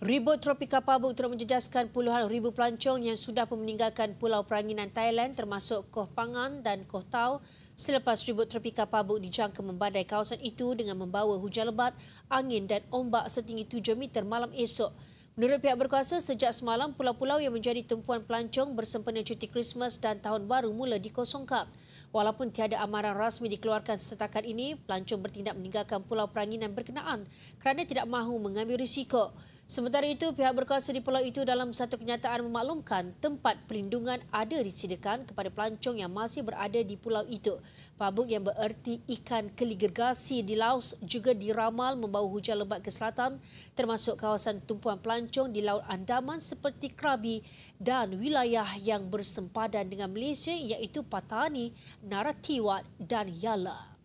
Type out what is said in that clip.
Ribut tropika Pabuk turut menjejaskan puluhan ribu pelancong yang sudah pun meninggalkan Pulau Peranginan Thailand termasuk Koh Pangan dan Koh Tau selepas ribut tropika Pabuk dijangka membadai kawasan itu dengan membawa hujan lebat, angin dan ombak setinggi 7 meter malam esok. Menurut pihak berkuasa, sejak semalam pulau-pulau yang menjadi tumpuan pelancong bersempena cuti Christmas dan Tahun Baru mula dikosongkan. Walaupun tiada amaran rasmi dikeluarkan setakat ini, pelancong bertindak meninggalkan pulau peranginan berkenaan kerana tidak mahu mengambil risiko. Sementara itu, pihak berkuasa di pulau itu dalam satu kenyataan memaklumkan tempat perlindungan ada disediakan kepada pelancong yang masih berada di pulau itu. Pabuk yang bererti ikan keligergasi di Laos juga diramal membawa hujan lebat ke selatan termasuk kawasan tumpuan pelancong di Laut Andaman seperti Krabi dan wilayah yang bersempadan dengan Malaysia iaitu Patani, Naratiwat dan Yala.